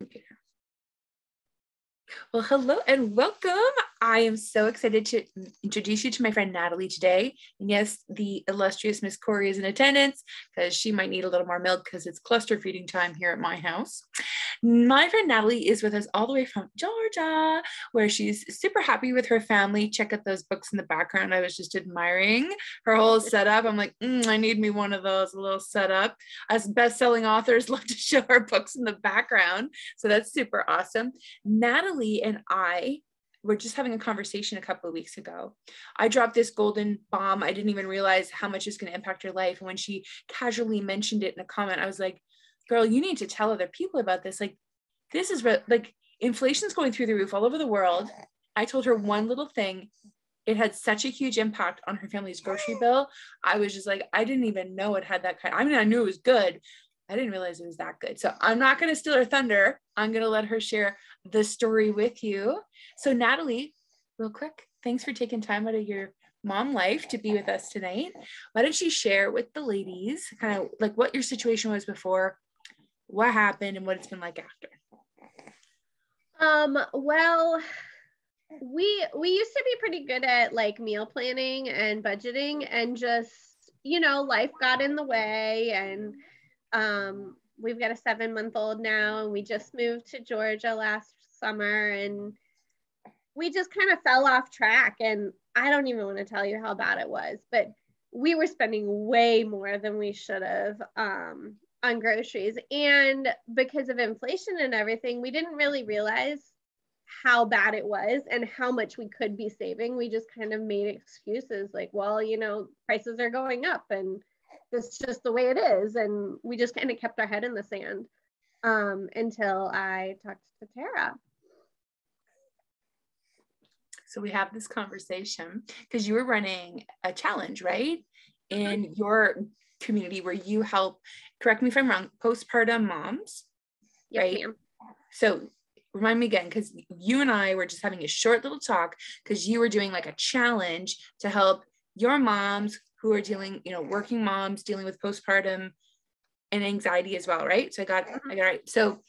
computer well, hello and welcome. I am so excited to introduce you to my friend Natalie today. And yes, the illustrious Miss Corey is in attendance because she might need a little more milk because it's cluster feeding time here at my house. My friend Natalie is with us all the way from Georgia, where she's super happy with her family. Check out those books in the background. I was just admiring her whole setup. I'm like, mm, I need me one of those, a little setup. As best-selling authors love to show our books in the background. So that's super awesome. Natalie and I we're just having a conversation a couple of weeks ago. I dropped this golden bomb. I didn't even realize how much it's going to impact her life. And when she casually mentioned it in a comment, I was like, girl, you need to tell other people about this. Like, this is re- like inflation's going through the roof all over the world. I told her one little thing. It had such a huge impact on her family's grocery bill. I was just like, I didn't even know it had that kind. I mean, I knew it was good. I didn't realize it was that good. So I'm not going to steal her thunder. I'm going to let her share the story with you. So, Natalie, real quick, thanks for taking time out of your mom life to be with us tonight. Why don't you share with the ladies kind of like what your situation was before, what happened, and what it's been like after? Um, well, we we used to be pretty good at like meal planning and budgeting and just you know life got in the way and um we've got a seven month old now and we just moved to georgia last summer and we just kind of fell off track. And i don't even want to tell you how bad it was but we were spending way more than we should have um, on groceries. And because of inflation and everything we didn't really realize how bad it was and how much we could be saving. We just kind of made excuses like well you know prices are going up and it's just the way it is. And we just kind of kept our head in the sand um, until i talked to tara so we have this conversation because you were running a challenge right? In mm-hmm. your community where you help correct me if i'm wrong postpartum moms yes, right? ma'am. so remind me again because you and i were just having a short little talk because you were doing like a challenge to help your moms who are dealing you know working moms dealing with postpartum and anxiety as well right? So i got i mm-hmm. got right so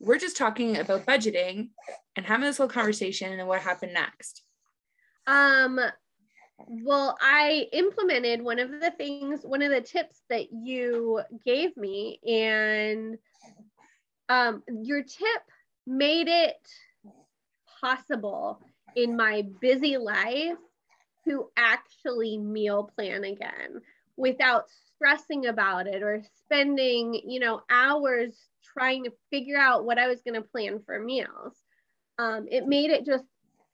we're just talking about budgeting and having this little conversation and what happened next. Um well, I implemented one of the things, one of the tips that you gave me, and um, your tip made it possible in my busy life to actually meal plan again without stressing about it or spending, you know, hours trying to figure out what I was going to plan for meals. Um, it made it just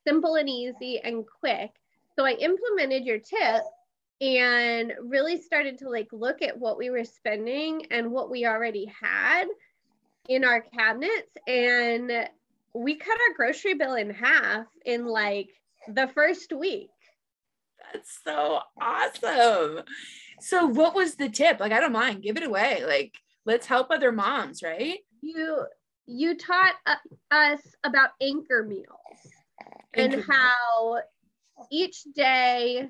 simple and easy and quick so I implemented your tip and really started to like look at what we were spending and what we already had in our cabinets and we cut our grocery bill in half in like the first week. That's so awesome. So what was the tip? Like I don't mind, give it away. Like let's help other moms, right? You you taught uh, us about anchor meals anchor and how each day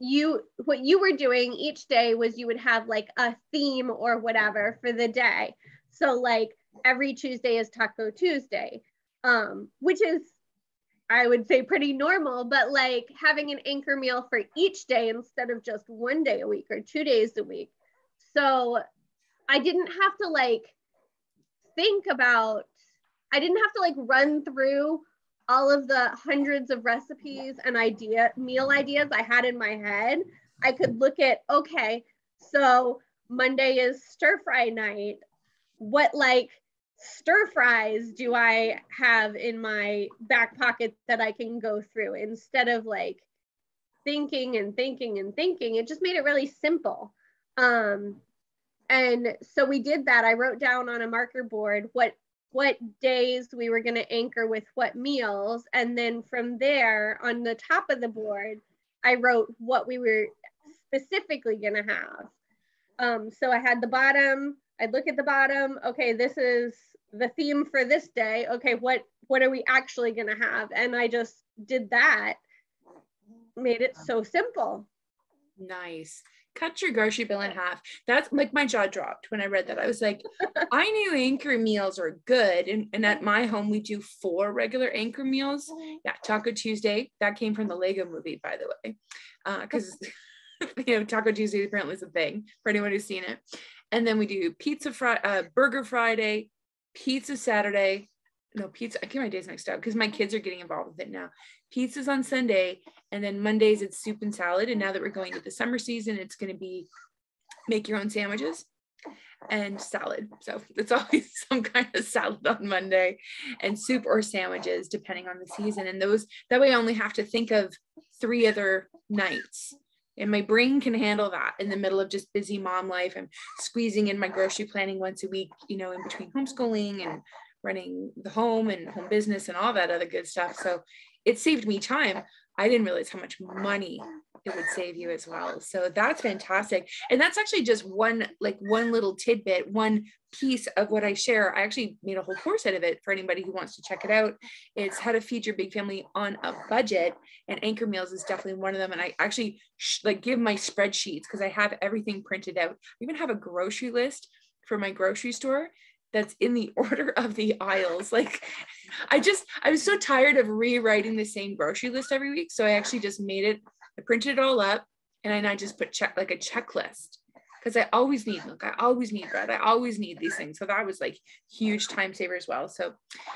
you what you were doing each day was you would have like a theme or whatever for the day so like every tuesday is taco tuesday um which is i would say pretty normal but like having an anchor meal for each day instead of just one day a week or two days a week so i didn't have to like think about i didn't have to like run through all of the hundreds of recipes and idea meal ideas I had in my head, I could look at okay, so Monday is stir fry night. What like stir fries do I have in my back pocket that I can go through instead of like thinking and thinking and thinking? It just made it really simple. Um, and so we did that. I wrote down on a marker board what what days we were going to anchor with what meals. And then from there, on the top of the board, I wrote what we were specifically going to have. Um, so I had the bottom, I'd look at the bottom. Okay, this is the theme for this day. Okay, what what are we actually going to have? And I just did that, made it so simple. Nice. cut your grocery bill in half. That's like my jaw dropped when I read that. I was like, I knew anchor meals are good. And, and at my home, we do four regular anchor meals. Yeah, Taco Tuesday. That came from the Lego movie, by the way. Because uh, you know, Taco Tuesday apparently is a thing for anyone who's seen it. And then we do pizza Friday, uh, burger Friday, pizza Saturday. No, pizza. I get my days mixed up because my kids are getting involved with it now. Pizza's on Sunday, and then Mondays it's soup and salad. And now that we're going to the summer season, it's going to be make your own sandwiches and salad. So it's always some kind of salad on Monday and soup or sandwiches, depending on the season. And those that way I only have to think of three other nights. And my brain can handle that in the middle of just busy mom life. I'm squeezing in my grocery planning once a week, you know, in between homeschooling and running the home and home business and all that other good stuff. So it saved me time. I didn't realize how much money it would save you as well. So that's fantastic. And that's actually just one like one little tidbit, one piece of what I share. I actually made a whole course out of it for anybody who wants to check it out. It's how to feed your big family on a budget and anchor meals is definitely one of them and I actually sh- like give my spreadsheets because I have everything printed out. I even have a grocery list for my grocery store that's in the order of the aisles. Like I just I was so tired of rewriting the same grocery list every week. So I actually just made it, I printed it all up and then I just put check like a checklist because I always need milk. I always need bread. I always need these things. So that was like huge time saver as well. So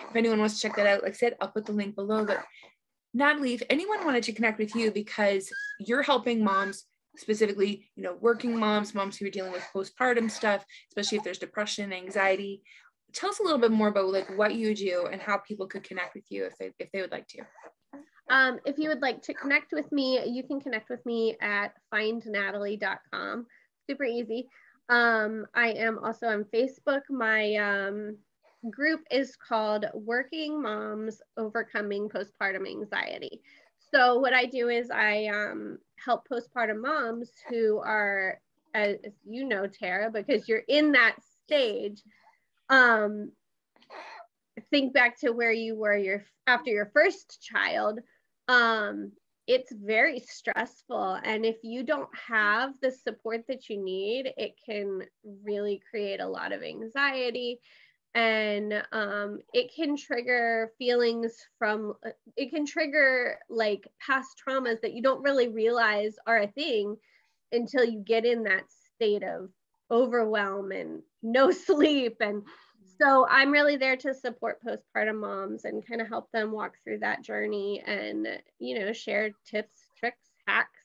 if anyone wants to check that out, like I said, I'll put the link below. But Natalie, if anyone wanted to connect with you because you're helping moms specifically, you know, working moms, moms who are dealing with postpartum stuff, especially if there's depression, anxiety. Tell us a little bit more about like what you do and how people could connect with you if they if they would like to. Um, if you would like to connect with me, you can connect with me at findnatalie.com. Super easy. Um, I am also on Facebook. My um, group is called Working Moms Overcoming Postpartum Anxiety. So what I do is I um, help postpartum moms who are, as you know, Tara, because you're in that stage. Um, think back to where you were your after your first child. Um, it's very stressful, and if you don't have the support that you need, it can really create a lot of anxiety and um, it can trigger feelings from uh, it can trigger like past traumas that you don't really realize are a thing until you get in that state of overwhelm and no sleep. And so i'm really there to support postpartum moms and kind of help them walk through that journey and you know share tips tricks hacks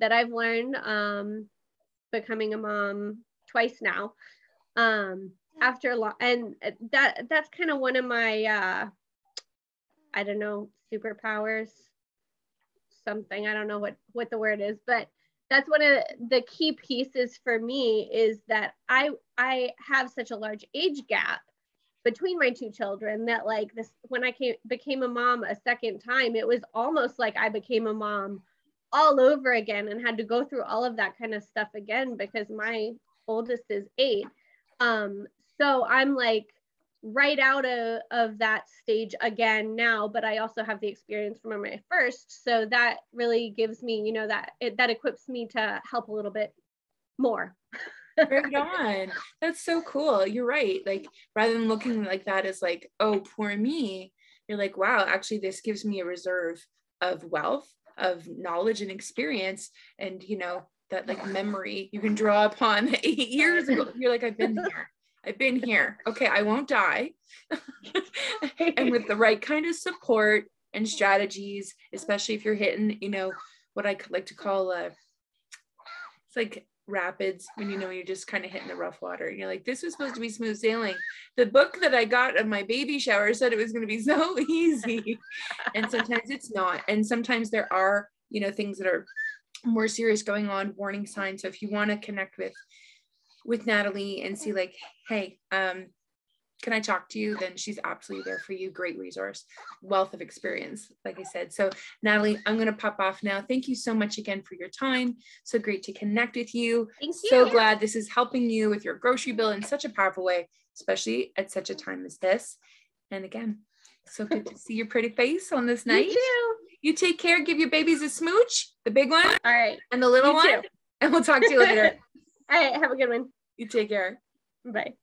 that i've learned um, becoming a mom twice now um, after a lot and that that's kind of one of my uh i don't know superpowers something i don't know what what the word is but that's one of the key pieces for me is that i i have such a large age gap between my two children that like this when i came became a mom a second time it was almost like i became a mom all over again and had to go through all of that kind of stuff again because my oldest is eight. Um so I'm like right out of, of that stage again now, but I also have the experience from my first. So that really gives me, you know, that it, that equips me to help a little bit more. right on. That's so cool. You're right. Like rather than looking like that as like, oh, poor me, you're like, wow, actually this gives me a reserve of wealth, of knowledge and experience. And you know, that like memory you can draw upon eight years ago. You're like, I've been here. I've been here. Okay, I won't die. and with the right kind of support and strategies, especially if you're hitting, you know, what I like to call a, it's like rapids when you know you're just kind of hitting the rough water and you're like this was supposed to be smooth sailing the book that i got of my baby shower said it was going to be so easy and sometimes it's not and sometimes there are you know things that are more serious going on warning signs so if you want to connect with with Natalie and see like, hey, um, can I talk to you? Then she's absolutely there for you. Great resource, wealth of experience, like I said. So, Natalie, I'm going to pop off now. Thank you so much again for your time. So great to connect with you. Thank you. So glad this is helping you with your grocery bill in such a powerful way, especially at such a time as this. And again, so good to see your pretty face on this night. You too. You take care. Give your babies a smooch, the big one. All right. And the little You one. too. and we'll talk to you later. All right, have a good one. You take care. Bye.